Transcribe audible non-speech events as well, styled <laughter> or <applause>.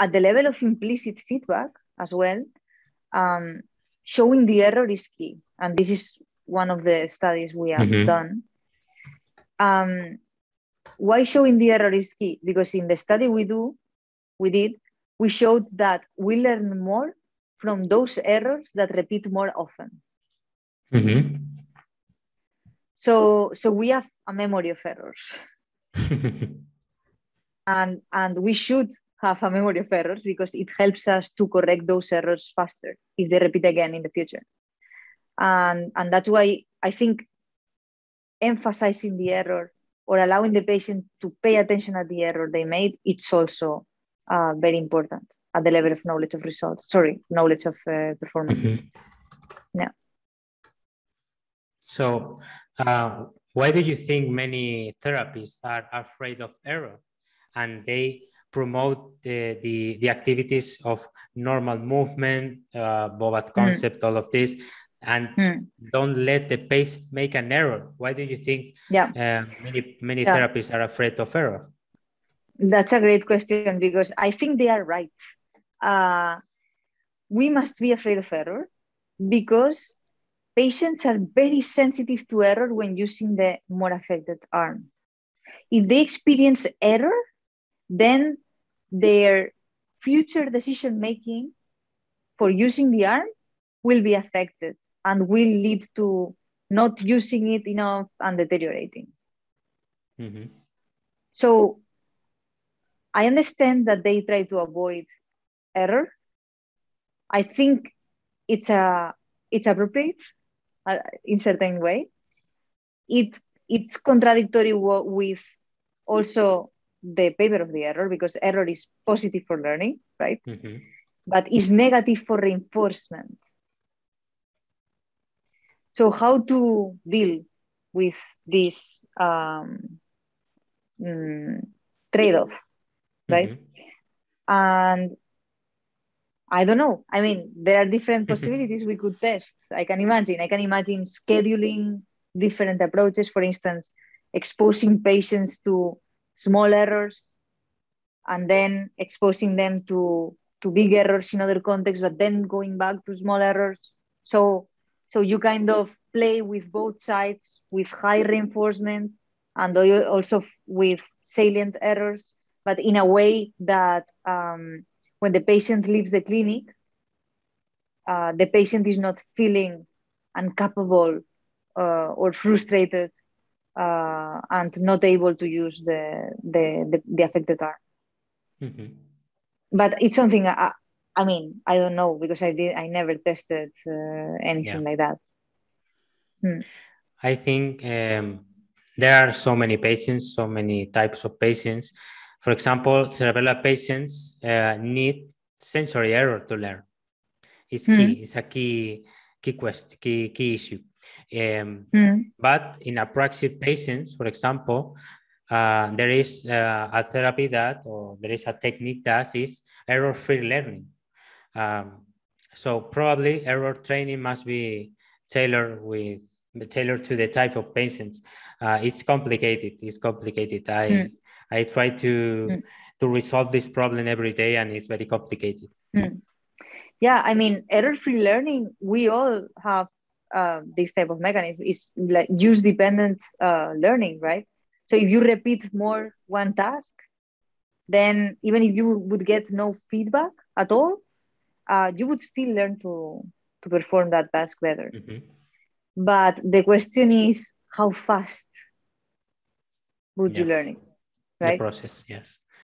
at the level of implicit feedback as well, um, showing the error is key. And this is one of the studies we have mm-hmm. done. Um, why showing the error is key? Because in the study we do, we did, we showed that we learn more from those errors that repeat more often. Mm-hmm. So, so we have a memory of errors. <laughs> and, and we should have a memory of errors because it helps us to correct those errors faster if they repeat again in the future. And, and that's why I think emphasizing the error or allowing the patient to pay attention at the error they made, it's also uh, very important at the level of knowledge of results. Sorry, knowledge of uh, performance. Mm-hmm. Yeah. So, uh, why do you think many therapists are afraid of error, and they promote the the, the activities of normal movement, uh, Bobath mm. concept, mm. all of this, and mm. don't let the patient make an error? Why do you think yeah. Uh, many many yeah. therapists are afraid of error? That's a great question because I think they are right. Uh, we must be afraid of error because patients are very sensitive to error when using the more affected arm. If they experience error, then their future decision making for using the arm will be affected and will lead to not using it enough and deteriorating. Mm-hmm. So I understand that they try to avoid error. I think it's a it's appropriate uh, in certain way. It it's contradictory with also the paper of the error because error is positive for learning, right? Mm-hmm. But is negative for reinforcement. So how to deal with this um, mm, trade-off right? Mm-hmm. And I don't know. I mean, there are different <laughs> possibilities we could test. I can imagine. I can imagine scheduling different approaches. For instance, exposing patients to small errors and then exposing them to to big errors in other contexts, but then going back to small errors. So so you kind of play with both sides with high reinforcement and also with salient errors but in a way that um, when the patient leaves the clinic, uh, the patient is not feeling incapable uh, or frustrated uh, and not able to use the the, the, the affected arm. Mm-hmm. But it's something I, I mean I don't know because I did I never tested uh, anything yeah. like that. Hmm. I think um, there are so many patients, so many types of patients for example, cerebellar patients uh, need sensory error to learn. It's mm. key. It's a key key question, key key issue. Um, mm. But in apraxic patients, for example, uh, there is uh, a therapy that, or there is a technique that is error-free learning. Um, so probably error training must be tailored with tailored to the type of patients. Uh, it's complicated. It's complicated. I mm. I try to mm. to resolve this problem every day, and it's very complicated. Mm. Yeah, I mean, error-free learning. We all have uh, this type of mechanism. is like use-dependent uh, learning, right? So if you repeat more one task, then even if you would get no feedback at all, uh, you would still learn to to perform that task better. Mm-hmm. But the question is, how fast would yeah. you learn it? right? The process, yes.